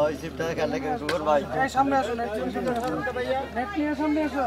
ওই শিপটা খেলে কিন্তু ভাই সামনে আসো আসো নেট নিয়ে সামনে আসো।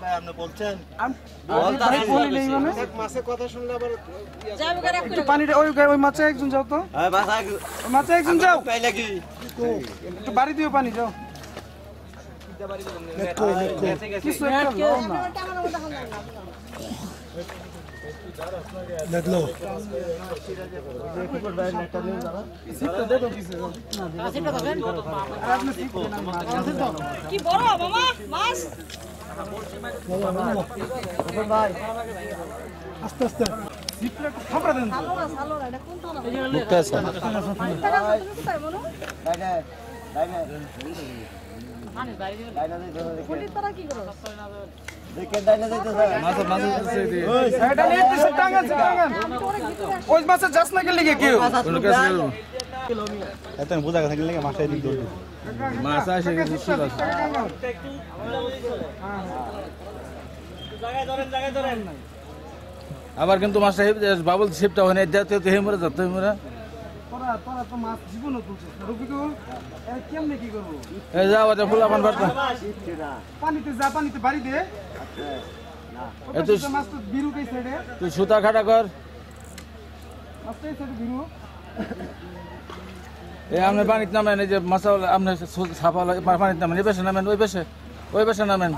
ভাই আপনি বলছেন? মানে? একটু পানিটা ওই ওই মাছে একজন যাও তো। হ্যাঁ মাছে একজন যাও। একটু বাড়ি দিও পানি যাও। কিছু একটা না। আপনি কি বড় মামা? মাছ? সিটটা একটু থাপড়া দেন তো। ভালো না ভালো না এটা কোন থানা মুক্তা আছে টাকা কত কোথায় ডাইনে ডাইনে বাইরে ডাইনে দিতে কোটি তারা কি করো দেখেন ডাইনে দিতে মাছ মাছ এটা নিয়ে দিছে টাঙ্গাল টাঙ্গাল ওই মাছে যাস না গেলে কেউ এতন বুঝা গেছে লাগে মাছটা দিতে মাছ আসে কিছু আবার কিন্তু যে বাবুল শিপটা ওখানে যেতে তো হে মরে যেতে তো মাছ জীবনও না রফিকুল। এ কেমনে কি করব? এই যা আবার ফুল আপান বাড়তা। পানিতে যা পানিতে বাড়ি দে। তুই মাছ তো বিরু কে সাইডে তুই সুতা খাটা কর। মাছটা এই সাইডে বিরু এই আপনি পানিতে নামেন এই যে মাছা আপনি ছাপা পানিতে নামেন এই পেশে নামেন ওই পেশে ওই পেশে নামেন।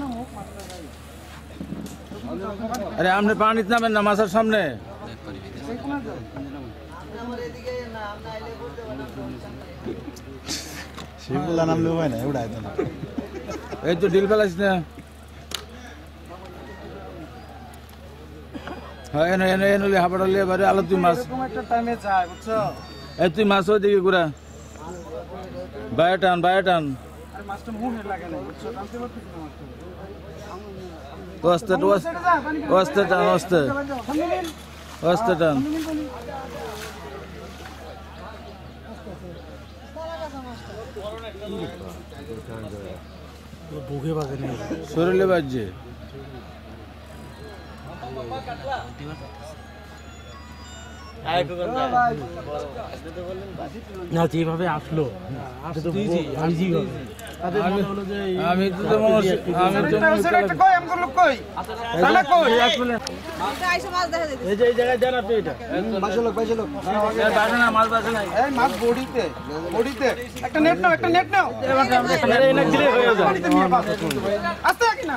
না মুখ মাছটা আরে আপনি পানিতে নামেন না মাছের সামনে। এই তো ডিল ফেলাইস না। হ্যাঁ এনে এনে এনে হাবড়ালে এবারে আলো তুই মাছ। একটা টাইমে যায় বুঝছ? এই তুই মাছ ওই দিকে ঘুরা বাইরে টান বাইরে টান আর মাছটা মুখে লাগে না বুঝছ টানতে পারছিস না মাছটা ওস্তে ওস্তে সাইডে যা পানি ওস্তে টান ওস্তে সামনে নিন ওস্তে টান সামনে নিন পানি শরীরে বাজছে না যেভাবে আসলো আমি তো তোমার আমি তো ওই সাইডে একটা কই আমগুলো লোক কই সালা কই এটা আইসো মাছ দেখা যাইতে এই যে এই জায়গায় দেন আপনি এটা। লোক লোক। মাছ বাজে না মাছ বডিতে বডিতে। একটা নেট নাও একটা নেট নাও। আস্তে আগে না?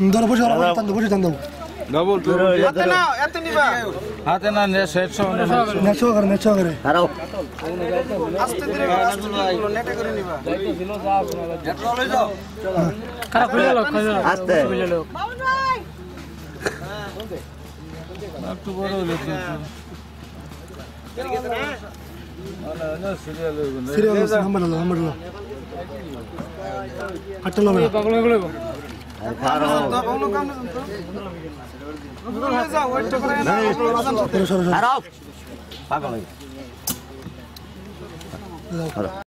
হ্যাঁ বাস না না। মুখটা খুলো এটা দাও। ডবল হাতে নাও এত নিবা। হাতে না নে ধীরে আস্তে ধীরে নেটে করে নিবা। খারাপ আস্তে। একটু বড় হলে তো না তো রফিকুল হয়ে